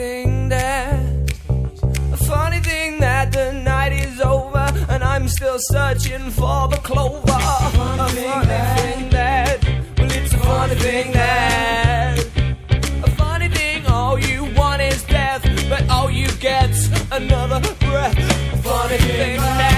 thing there. A funny thing that the night is over and I'm still searching for the clover. A funny, a funny thing, that, thing that, well, it's a funny thing, that. A funny thing, all you want is death, but all you get's another breath. A funny thing that.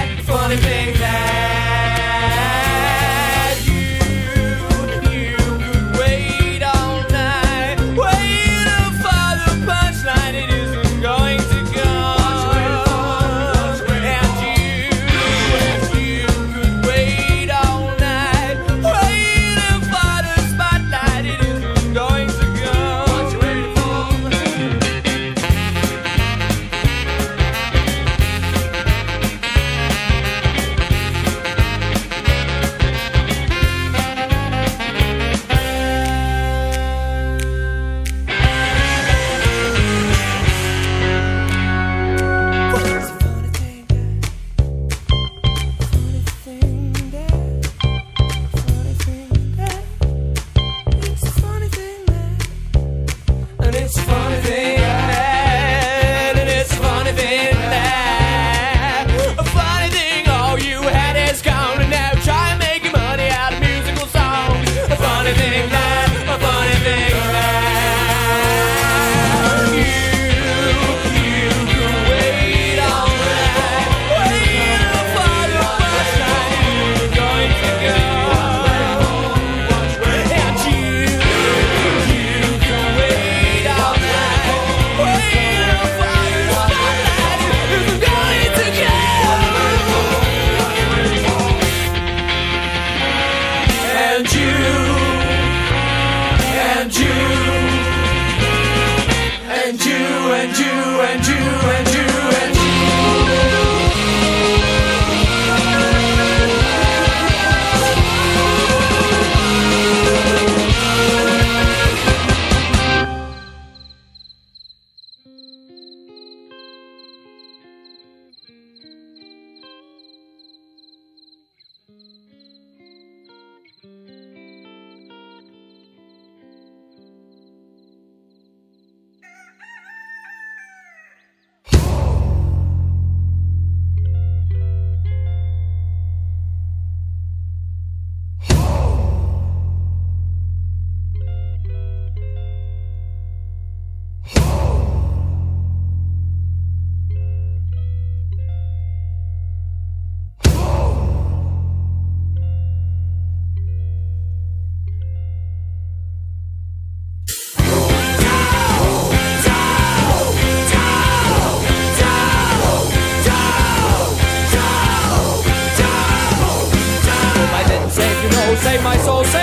save my soul, save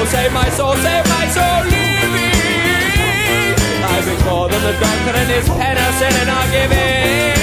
soul, save my soul, save my soul, leave me. I beg more than the drunkard and his penance, and I'll give in.